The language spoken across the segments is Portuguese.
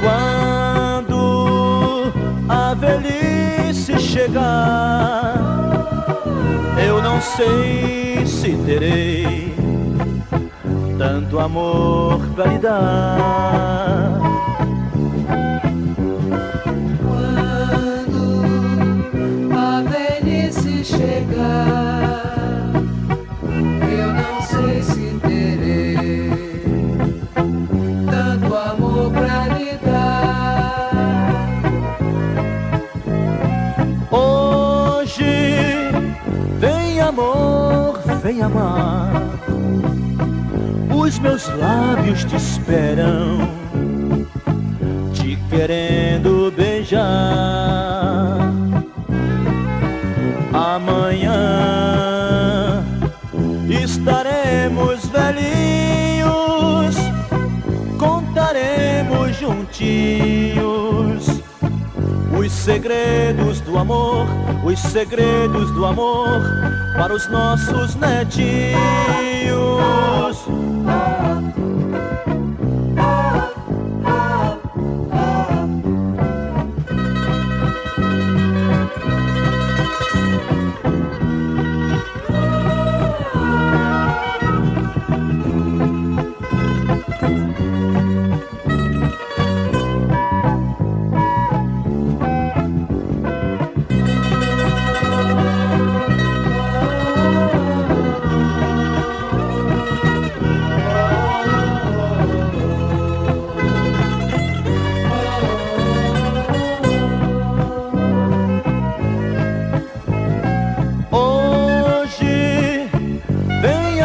Quando a velhice chegar, eu não sei se terei tanto amor pra lhe dar. Vem amar. Os meus lábios te esperam, te querendo beijar. Amanhã juntinhos os segredos do amor, os segredos do amor para os nossos netinhos.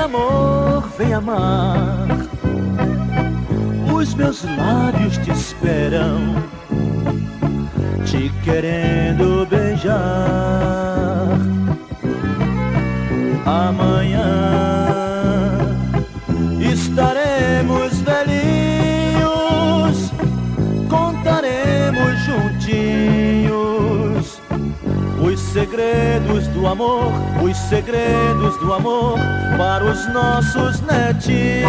Amor, vem amar. Os meus lábios te esperam, te querendo beijar. Amanhã segredos do amor, os segredos do amor para os nossos netinhos.